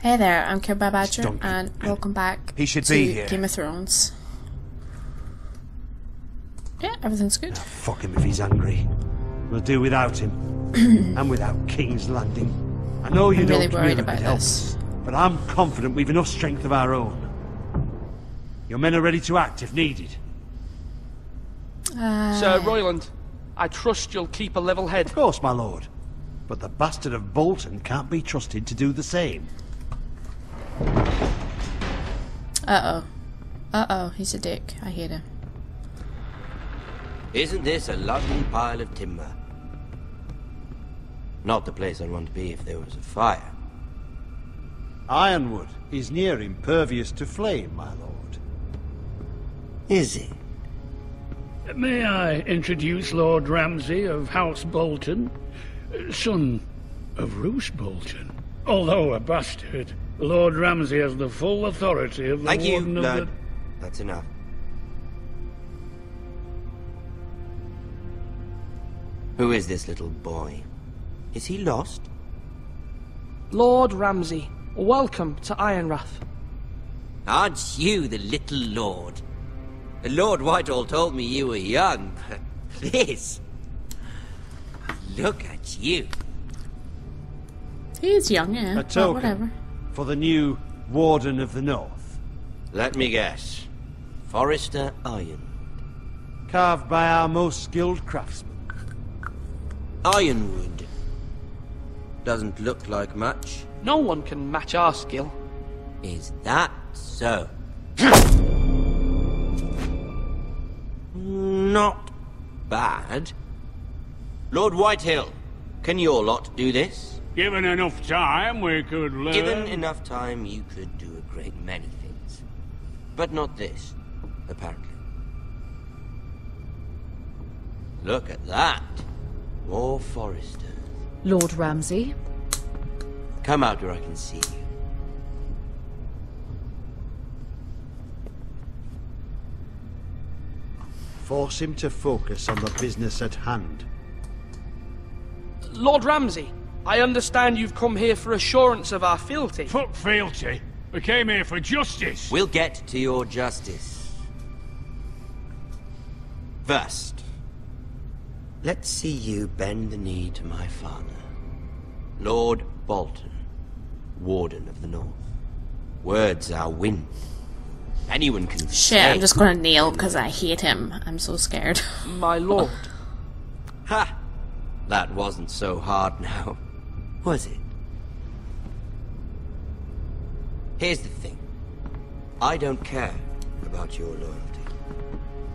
Hey there, I'm Kirby Badger, Stunk. and welcome back He should to be here. Game of Thrones. Yeah, everything's good. Fuck him if he's angry. We'll do without him. and without King's Landing. I know you I'm don't really worried about help, this. but I'm confident we've enough strength of our own. Your men are ready to act if needed. Uh, Sir Royland, I trust you'll keep a level head. Of course, my lord. But the bastard of Bolton can't be trusted to do the same. Uh oh. Uh oh, he's a dick. I hate him. Isn't this a lovely pile of timber? Not the place I'd want to be if there was a fire. Ironwood is near impervious to flame, my lord. Is it? May I introduce Lord Ramsay of House Bolton, son of Roose Bolton? Although a bastard, Lord Ramsay has the full authority of the Thank you, Warden of Lord. the... That's enough. Who is this little boy? Is he lost? Lord Ramsay, welcome to Ironrath. Aren't you the little lord? Lord Whitehill told me you were young, but this... Look at you. He's young, yeah. A but token whatever. for the new Warden of the North. Let me guess. Forrester Iron. Carved by our most skilled craftsmen. Ironwood. Doesn't look like much. No one can match our skill. Is that so? Not bad. Lord Whitehill, can your lot do this? Given enough time, we could learn... Given enough time, you could do a great many things. But not this, apparently. Look at that. More Forresters. Lord Ramsay, Come out where I can see you. Force him to focus on the business at hand. Lord Ramsay, I understand you've come here for assurance of our fealty. Fuck fealty. We came here for justice. We'll get to your justice. First, let's see you bend the knee to my father, Lord Bolton, Warden of the North. Words are wind. Anyone can Shit, say. I'm just gonna kneel because I hate him. I'm so scared. My lord, Ha! That wasn't so hard now, was it? Here's the thing. I don't care about your loyalty.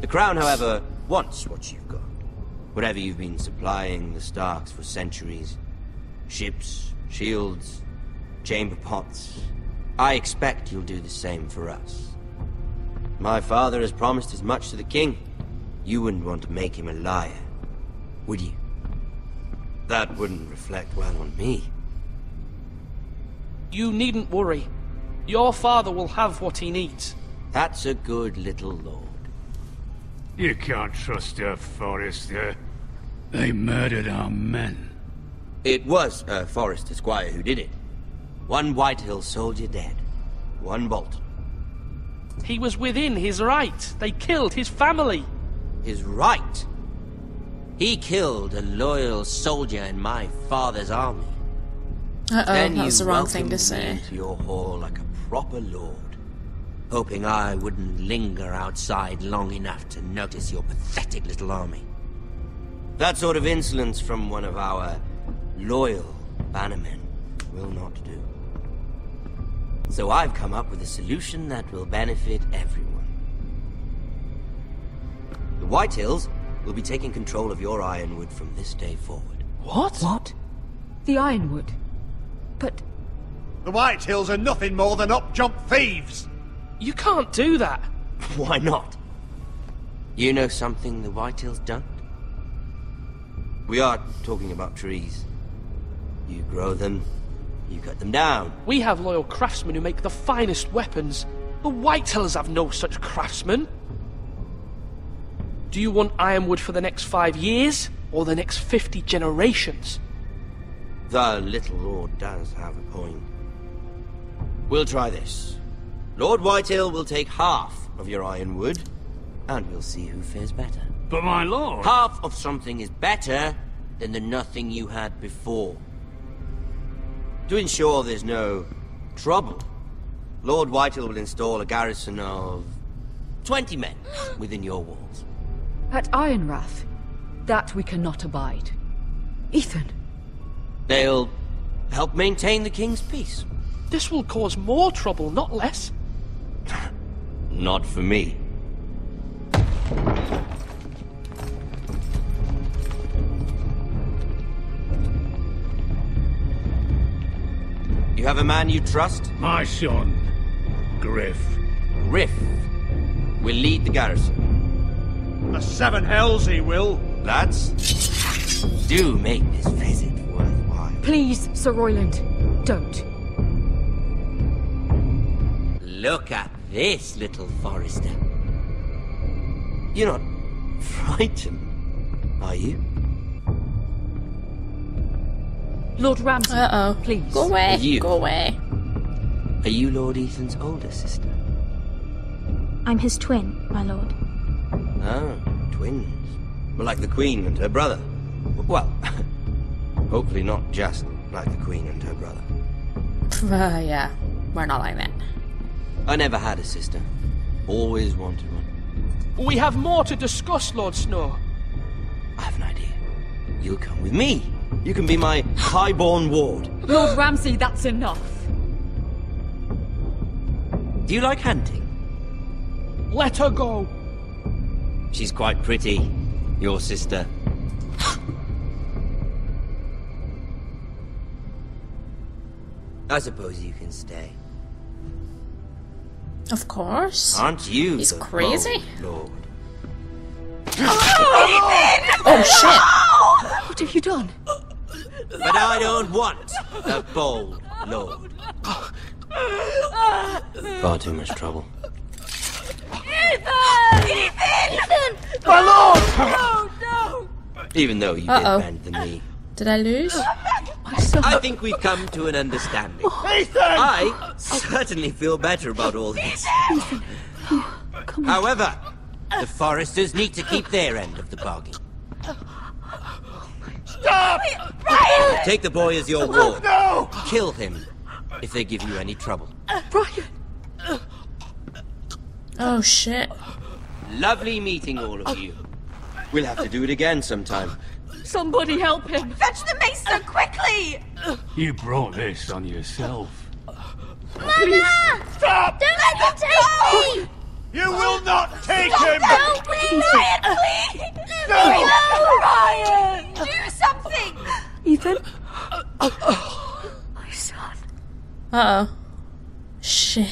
The Crown, however, wants what you've got. Whatever you've been supplying the Starks for centuries. Ships, shields, chamber pots. I expect you'll do the same for us. My father has promised as much to the king. You wouldn't want to make him a liar, would you? That wouldn't reflect well on me. you needn't worry. Your father will have what he needs. That's a good little lord. You can't trust a Forrester. They murdered our men. It was a Forrester Squire who did it. One Whitehill soldier dead. One Bolton. He was within his right. They killed his family. His right. He killed a loyal soldier in my father's army. Uh oh, then that was the wrong thing to say. into your hall like a proper lord, hoping I wouldn't linger outside long enough to notice your pathetic little army. That sort of insolence from one of our loyal bannermen will not do. So I've come up with a solution that will benefit everyone. The Whitehills will be taking control of your ironwood from this day forward. What? what? The Ironwood. But The Whitehills are nothing more than up-jump thieves! You can't do that. Why not? You know something the Whitehills don't? We are talking about trees. You grow them, you cut them down. We have loyal craftsmen who make the finest weapons. The Whitehills have no such craftsmen. Do you want ironwood for the next five years, or the next fifty generations? The little lord does have a point. We'll try this. Lord Whitehill will take half of your ironwood, and we'll see who fares better. But my lord... Half of something is better than the nothing you had before. To ensure there's no trouble, Lord Whitehill will install a garrison of 20 men within your walls. At Ironrath, that we cannot abide. Ethan, They'll help maintain the king's peace. This will cause more trouble, not less. Not for me. You have a man you trust? My son, Gryff. Gryff will lead the garrison. The seven hells he will. Lads, do make this visit worthwhile. please, Sir Royland, don't. Look at this, little Forrester. You're not frightened, are you? Lord Ramsay, Uh oh. please. Go away. You. Go away. Are you Lord Ethan's older sister? I'm his twin, my lord. Oh, twins. Well, like the Queen and her brother. Well, hopefully not just like the Queen and her brother. Uh, yeah. We're not like that. I never had a sister. Always wanted one. We have more to discuss, Lord Snow. I have an idea. You'll come with me. You can be my highborn ward. Lord Ramsay, that's enough. Do you like hunting? Let her go. She's quite pretty, your sister. I suppose you can stay. Of course. Aren't you He's the crazy. Lord? Oh shit. What have you done? But I don't want a bold lord. Far too much trouble. Even though you did Uh-oh. bend the knee. Did I lose? I think we've come to an understanding. I certainly feel better about all this. However, the Forresters need to keep their end of the bargain. Stop! Brian! Take the boy as your ward. No! Kill him if they give you any trouble. Brian, Oh shit. Lovely meeting all of you. We'll have to do it again sometime. somebody help him. Fetch the mason quickly! You brought this on yourself. Mama! Stop! Don't let them take me! You will not take him! No, please! Ryon, please! No! Ryon! Do something! Ethan? My son. Uh oh. Shit.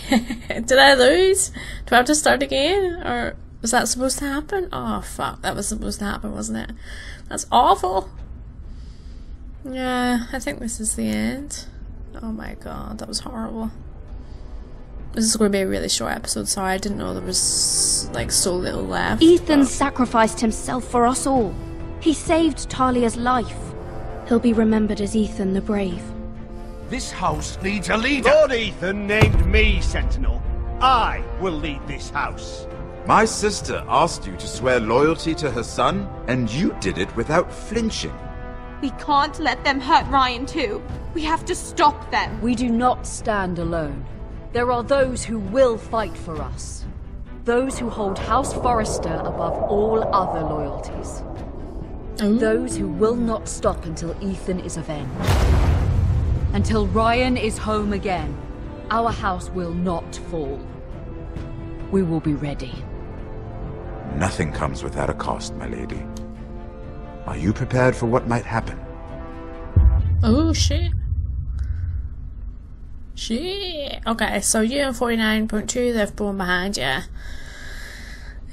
Did I lose? Do I have to start again? Or was that supposed to happen? Oh fuck, that was supposed to happen, wasn't it? That's awful. Yeah, I think this is the end. Oh my god, that was horrible. This is going to be a really short episode. Sorry, I didn't know there was like so little left. Ethan sacrificed himself for us all. He saved Talia's life. He'll be remembered as Ethan the Brave. This house needs a leader. Lord Ethan named me Sentinel. I will lead this house. My sister asked you to swear loyalty to her son, and you did it without flinching. We can't let them hurt Ryon too. We have to stop them. We do not stand alone. There are those who will fight for us. Those who hold House Forrester above all other loyalties. Ooh. Those who will not stop until Ethan is avenged. Until Ryon is home again, our house will not fall. We will be ready. Nothing comes without a cost, my lady. Are you prepared for what might happen? Oh shit. Shit. Okay, so you and 49.2, they've born behind, yeah.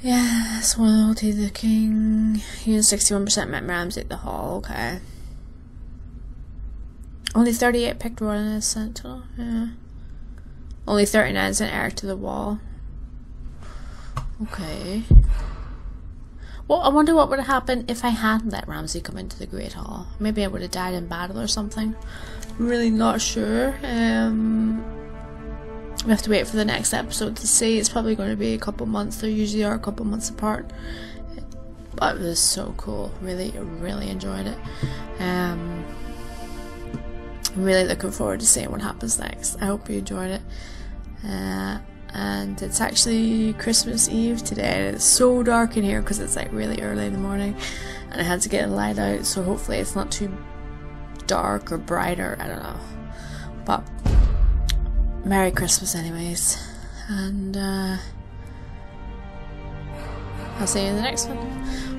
Yes, loyalty to the king. You and 61% met Ramsay at the hall, okay. Only 38 picked Royal as Sentinel, yeah. Only 39 sent Eric to the wall. Okay. Well, I wonder what would have happened if I hadn't let Ramsay come into the Great Hall. Maybe I would have died in battle or something. I'm really not sure. Um, we have to wait for the next episode to see. It's probably going to be a couple months. They usually are a couple months apart. But it was so cool. Really, really enjoyed it. Um, I'm really looking forward to seeing what happens next. I hope you enjoyed it. Uh, and it's actually Christmas Eve today. and It's so dark in here because it's like really early in the morning, and I had to get a light out. So hopefully it's not too dark or brighter. I don't know. But Merry Christmas, anyways, and uh, I'll see you in the next one.